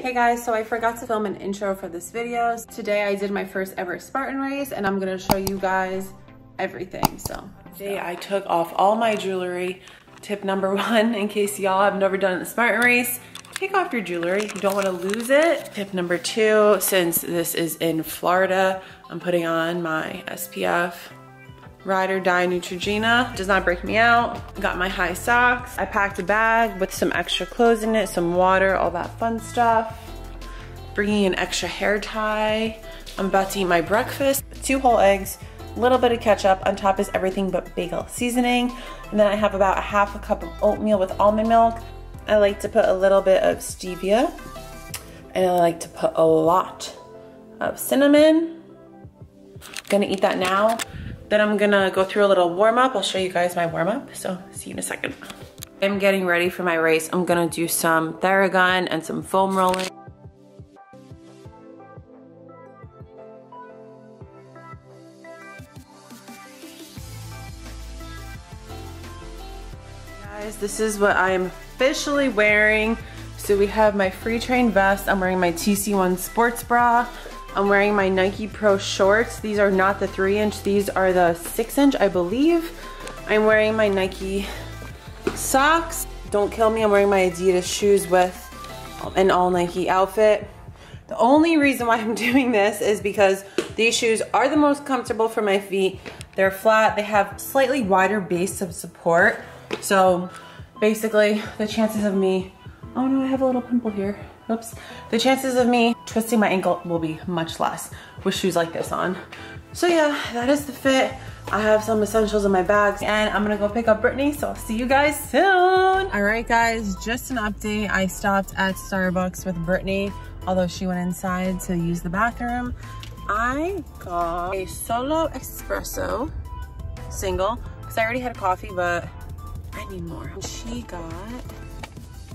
Hey guys, so I forgot to film an intro for this video. Today I did my first ever Spartan race and I'm gonna show you guys everything, so. Today I took off all my jewelry. Tip number one, in case y'all have never done the Spartan race, take off your jewelry. You don't wanna lose it. Tip number two, since this is in Florida, I'm putting on my SPF Ride or Die Neutrogena. Does not break me out. Got my high socks. I packed a bag with some extra clothes in it, some water, all that fun stuff. Bringing an extra hair tie. I'm about to eat my breakfast. Two whole eggs, little bit of ketchup. On top is everything but bagel seasoning. And then I have about a half a cup of oatmeal with almond milk. I like to put a little bit of stevia. And I like to put a lot of cinnamon. Gonna eat that now. Then I'm gonna go through a little warm up. I'll show you guys my warm up. So see you in a second. I'm getting ready for my race. I'm gonna do some Theragun and some foam rolling. Guys, this is what I'm officially wearing. So we have my free train vest. I'm wearing my TC1 sports bra. I'm wearing my Nike Pro shorts. These are not the three inch, these are the six inch, I believe. I'm wearing my Nike socks. Don't kill me, I'm wearing my Adidas shoes with an all Nike outfit. The only reason why I'm doing this is because these shoes are the most comfortable for my feet. They're flat, they have slightly wider base of support. So basically the chances of me, oh no, I have a little pimple here. Oops. The chances of me twisting my ankle will be much less with shoes like this on. So yeah, that is the fit. I have some essentials in my bags and I'm gonna go pick up Brittany, so I'll see you guys soon. All right guys, just an update. I stopped at Starbucks with Brittany, although she went inside to use the bathroom. I got a solo espresso single, because I already had coffee, but I need more. She got,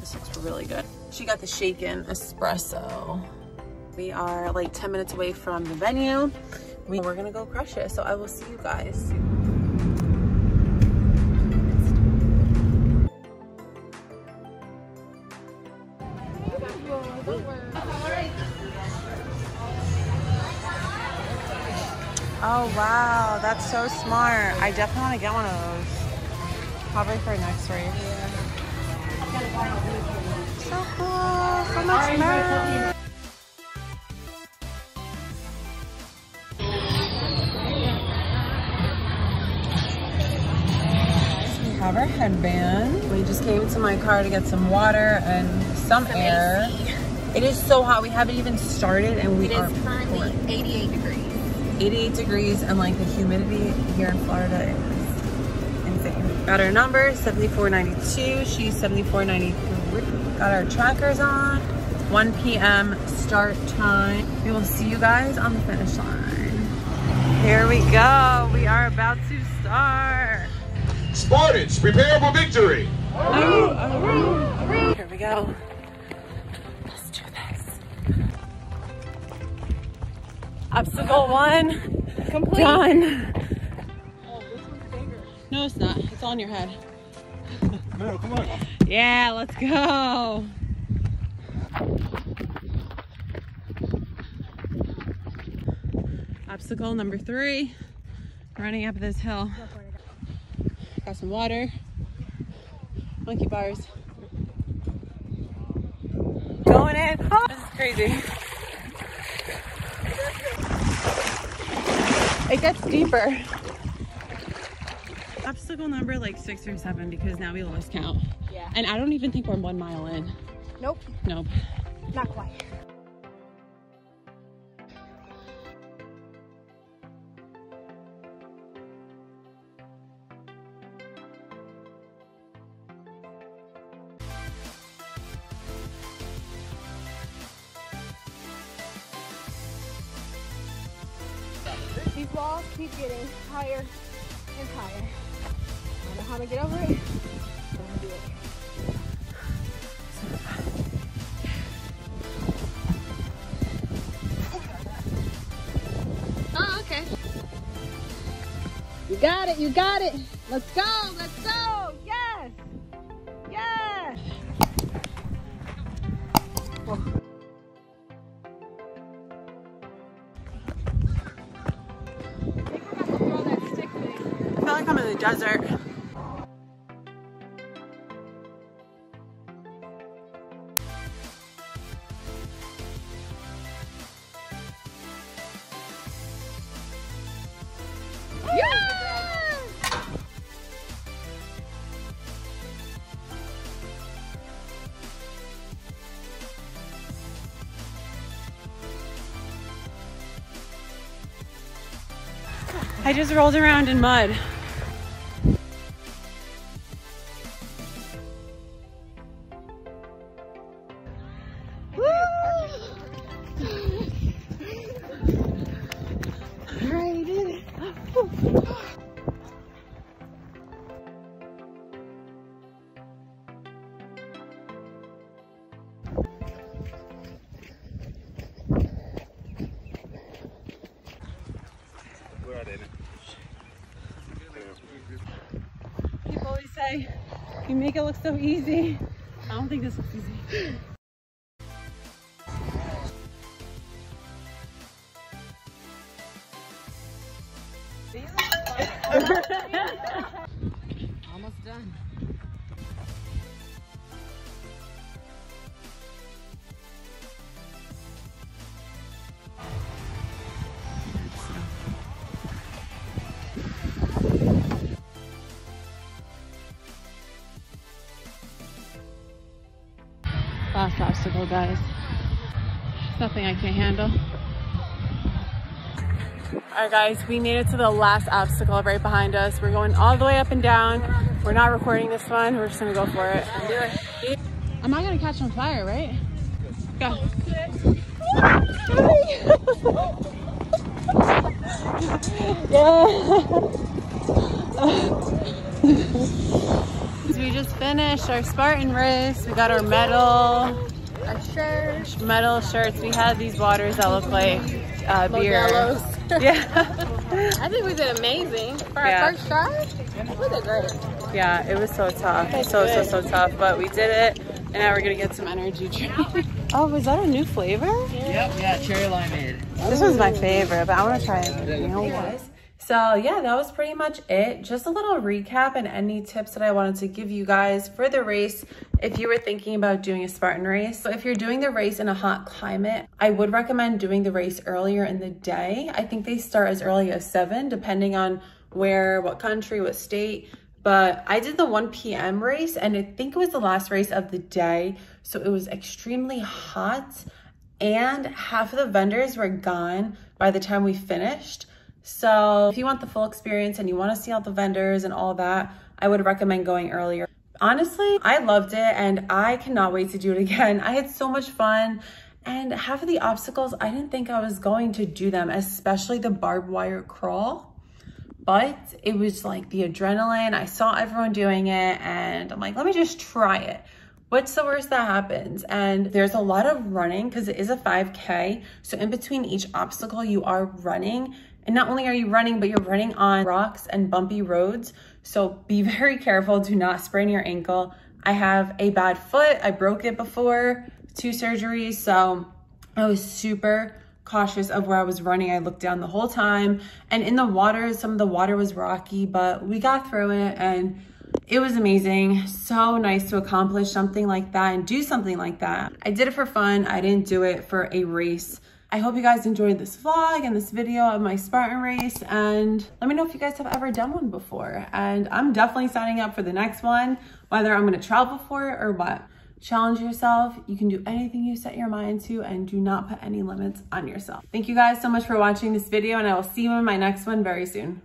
this looks really good. She got the shaken espresso. We are like 10 minutes away from the venue. We, we're gonna go crush it, so I will see you guys. Oh wow, that's so smart. I definitely want to get one of those. Probably for next race. So cool, so much merch. have our headband. We just came to my car to get some water and some, some air. It is so hot. We haven't even started and we it are currently 88 degrees. 88 degrees and like the humidity here in Florida. Got our number 7492. She's 7493. Got our trackers on. 1 p.m. start time. We will see you guys on the finish line. Here we go. We are about to start. Spartans, prepare for victory. Here we go. Let's do this. Obstacle one. Complete. Done. No, it's not. It's on your head. No, come on. Yeah, let's go. Obstacle number three. Running up this hill. Got some water. Monkey bars. Going in. Oh, this is crazy. It gets deeper. Obstacle number like six or seven because now we lost count. Yeah. And I don't even think we're one mile in. Nope. Nope. Not quite. These walls keep getting higher and higher how to get over it. Oh, okay. You got it, you got it. Let's go, let's go. Yes, yes. Oh. I feel like I'm in the desert. I just rolled around in mud. You make it look so easy. I don't think this looks easy. obstacle, guys. Nothing I can't handle. All right, guys, we made it to the last obstacle right behind us. We're going all the way up and down. We're not recording this one. We're just gonna go for it. It. I'm not gonna catch on fire, right? Go. we just finished our Spartan race. We got our medal, Our shirt. medal shirts. We had these waters that look like uh, beer. Modelo's. Yeah. I think we did amazing. For our Yeah. first try, we did great. yeah, it was so tough. So, so, so tough. But we did it. And now we're gonna get some energy drink. oh, was that a new flavor? Yep, yeah, cherry limeade. This was my favorite, but I want to try it. You know what? So yeah, that was pretty much it. Just a little recap and any tips that I wanted to give you guys for the race if you were thinking about doing a Spartan race. So if you're doing the race in a hot climate, I would recommend doing the race earlier in the day. I think they start as early as seven, depending on where, what country, what state. But I did the 1 p.m. race and I think it was the last race of the day. So it was extremely hot and half of the vendors were gone by the time we finished. So if you want the full experience and you want to see all the vendors and all that, I would recommend going earlier. Honestly, I loved it and I cannot wait to do it again. I had so much fun and half of the obstacles, I didn't think I was going to do them, especially the barbed wire crawl but it was like the adrenaline. I saw everyone doing it and I'm like, let me just try it. What's the worst that happens? And there's a lot of running because it is a 5K. So in between each obstacle, you are running. And not only are you running, but you're running on rocks and bumpy roads. So be very careful. Do not sprain your ankle. I have a bad foot. I broke it before, two surgeries. So I was super cautious of where I was running. I looked down the whole time. And in the water, some of the water was rocky, but we got through it and it was amazing. So nice to accomplish something like that and do something like that. I did it for fun. I didn't do it for a race. I hope you guys enjoyed this vlog and this video of my Spartan race and let me know if you guys have ever done one before. And I'm definitely signing up for the next one, whether I'm gonna travel for it or what. Challenge yourself. You can do anything you set your mind to and do not put any limits on yourself. Thank you guys so much for watching this video and I will see you in my next one very soon.